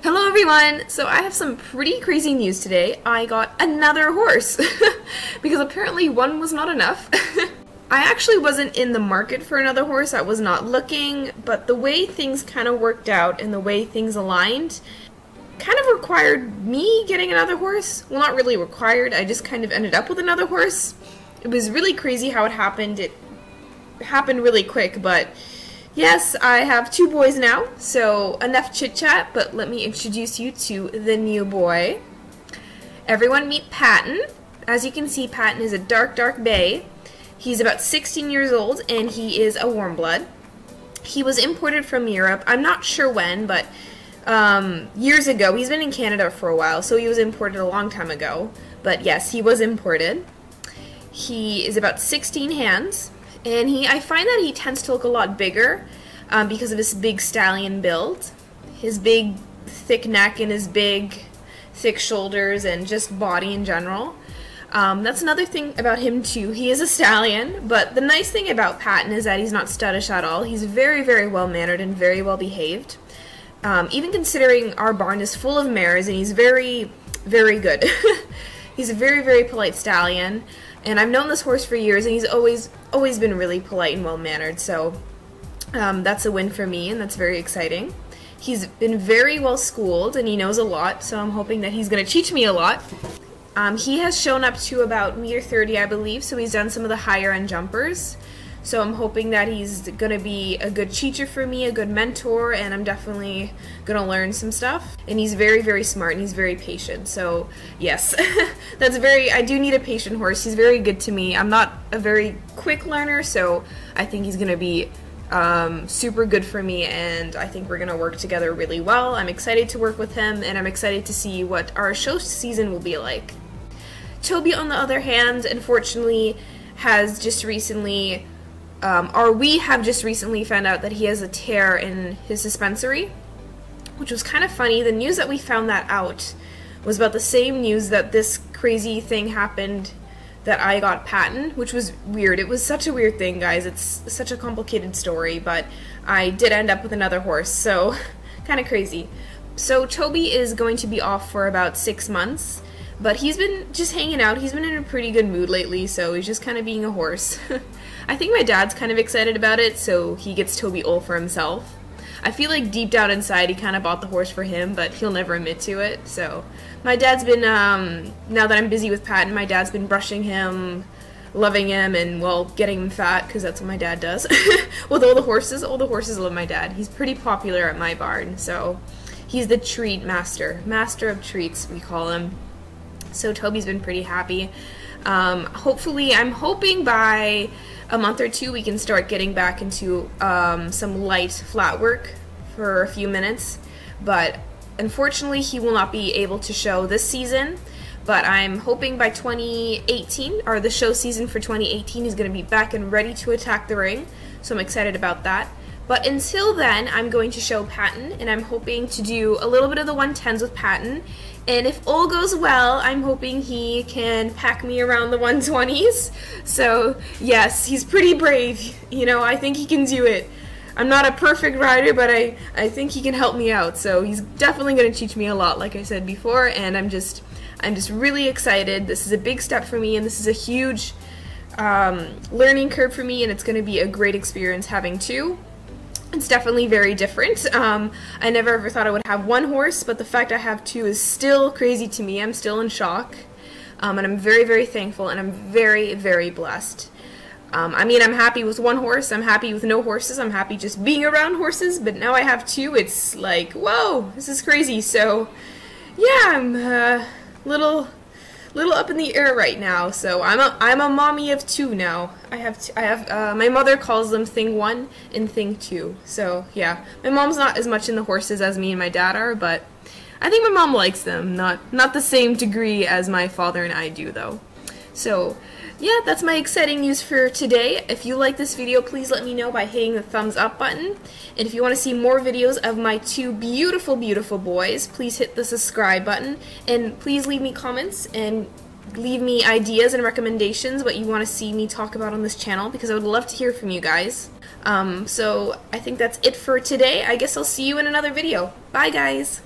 Hello everyone! So I have some pretty crazy news today. I got another horse because apparently one was not enough. I actually wasn't in the market for another horse. I was not looking, but the way things kind of worked out and the way things aligned kind of required me getting another horse. Well, not really required. I just kind of ended up with another horse. It was really crazy how it happened. It happened really quick, but Yes, I have two boys now, so enough chit chat, but let me introduce you to the new boy. Everyone meet Patton. As you can see, Patton is a dark, dark bay. He's about 16 years old and he is a warm blood. He was imported from Europe. I'm not sure when, but um, years ago. He's been in Canada for a while, so he was imported a long time ago. But yes, he was imported. He is about 16 hands. And he, I find that he tends to look a lot bigger um, because of his big stallion build. His big, thick neck and his big, thick shoulders and just body in general. Um, that's another thing about him too. He is a stallion, but the nice thing about Patton is that he's not studdish at all. He's very, very well mannered and very well behaved. Um, even considering our barn is full of mares, and he's very, very good. he's a very, very polite stallion. And I've known this horse for years, and he's always always been really polite and well mannered. So um, that's a win for me, and that's very exciting. He's been very well schooled, and he knows a lot. So I'm hoping that he's going to teach me a lot. Um, he has shown up to about meter 30, I believe. So he's done some of the higher end jumpers. So I'm hoping that he's going to be a good teacher for me, a good mentor, and I'm definitely going to learn some stuff. And he's very, very smart and he's very patient. So, yes, that's very, I do need a patient horse. He's very good to me. I'm not a very quick learner, so I think he's going to be um, super good for me and I think we're to work together really well. I'm excited to work with him and I'm excited to see what our show season will be like. Toby, on the other hand, unfortunately, has just recently um, or we have just recently found out that he has a tear in his suspensory, which was kind of funny. The news that we found that out was about the same news that this crazy thing happened that I got Patton, which was weird. It was such a weird thing, guys. It's such a complicated story, but I did end up with another horse, so kind of crazy. So Toby is going to be off for about six months, but he's been just hanging out. He's been in a pretty good mood lately, so he's just kind of being a horse. I think my dad's kind of excited about it, so he gets Toby Ole for himself. I feel like deep down inside he kind of bought the horse for him, but he'll never admit to it. So my dad's been, um, now that I'm busy with Patton, my dad's been brushing him, loving him, and, well, getting him fat, because that's what my dad does. with all the horses, all the horses love my dad. He's pretty popular at my barn, so he's the treat master. Master of treats, we call him. So Toby's been pretty happy. Um, hopefully, I'm hoping by a month or two we can start getting back into um, some light flat work for a few minutes. But unfortunately, he will not be able to show this season. But I'm hoping by 2018, or the show season for 2018, he's going to be back and ready to attack the ring. So I'm excited about that. But until then, I'm going to show Patton, and I'm hoping to do a little bit of the 110s with Patton. And if all goes well, I'm hoping he can pack me around the 120s. So, yes, he's pretty brave. You know, I think he can do it. I'm not a perfect rider, but I, I think he can help me out. So he's definitely going to teach me a lot, like I said before, and I'm just I'm just really excited. This is a big step for me, and this is a huge um, learning curve for me, and it's going to be a great experience having two it's definitely very different. Um, I never ever thought I would have one horse, but the fact I have two is still crazy to me. I'm still in shock. Um, and I'm very, very thankful, and I'm very, very blessed. Um, I mean, I'm happy with one horse. I'm happy with no horses. I'm happy just being around horses. But now I have two. It's like, whoa, this is crazy. So, yeah, I'm a uh, little little up in the air right now. So I'm a I'm a mommy of two now. I have t- I have uh, my mother calls them thing one and thing two. So yeah, my mom's not as much in the horses as me and my dad are, but I think my mom likes them. Not not the same degree as my father and I do though. So yeah, that's my exciting news for today. If you like this video, please let me know by hitting the thumbs up button. And if you want to see more videos of my two beautiful, beautiful boys, please hit the subscribe button. And please leave me comments and leave me ideas and recommendations what you want to see me talk about on this channel because I would love to hear from you guys. Um, so I think that's it for today. I guess I'll see you in another video. Bye guys!